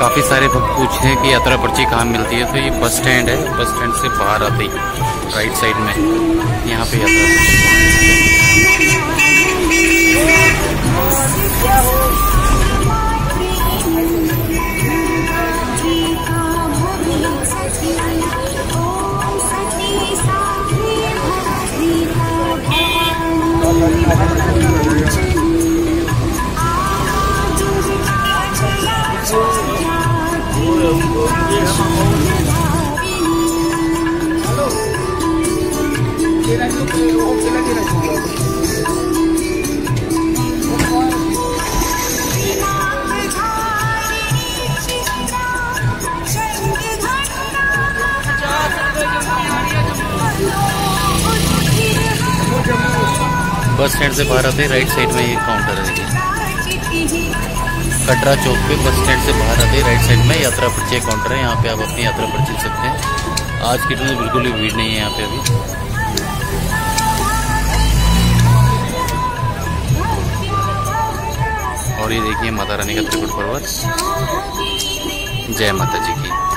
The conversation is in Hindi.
काफ़ी सारे भक्त पूछे हैं कि यात्रा पर्ची कहाँ मिलती है तो ये बस स्टैंड है, बस स्टैंड से बाहर आते ही, राइट साइड में, यहाँ पे यात्रा बस स्टैंड से बाहर आते राइट साइड में ये काउंटर है। कटरा चौक पे बस स्टैंड से बाहर आते राइट साइड में यात्रा पर्ची काउंटर है, यहाँ पे आप अपनी यात्रा पर्ची सकते हैं। आज की ट्रेन बिल्कुल भी भीड़ नहीं है यहाँ पे अभी। और ये देखिए माता रानी का त्रिकुट पर्वत। जय माता जी की।